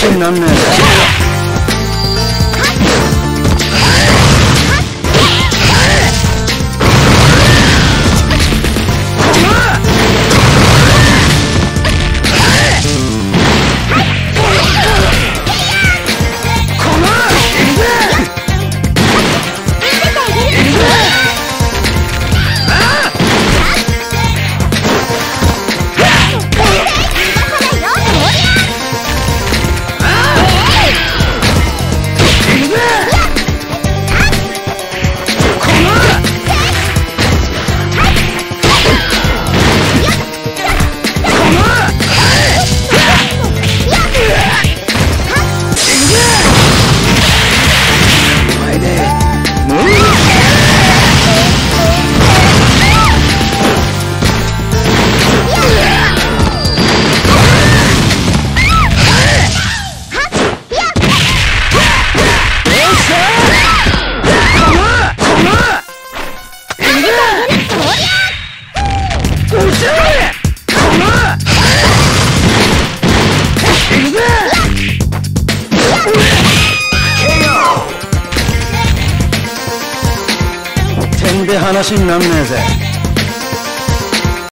是男呢で話になんねえぜ。